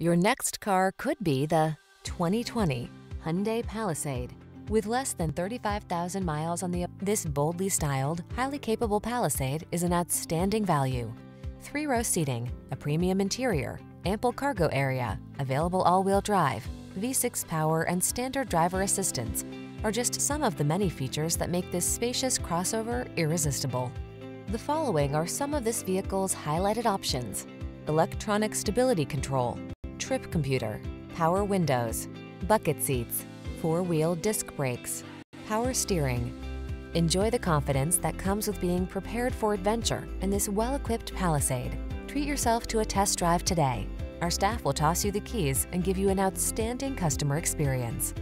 Your next car could be the 2020 Hyundai Palisade. With less than 35,000 miles on the this boldly styled, highly capable Palisade is an outstanding value. Three-row seating, a premium interior, ample cargo area, available all-wheel drive, V6 power and standard driver assistance are just some of the many features that make this spacious crossover irresistible. The following are some of this vehicle's highlighted options. Electronic stability control, trip computer, power windows, bucket seats, four-wheel disc brakes, power steering. Enjoy the confidence that comes with being prepared for adventure in this well-equipped Palisade. Treat yourself to a test drive today. Our staff will toss you the keys and give you an outstanding customer experience.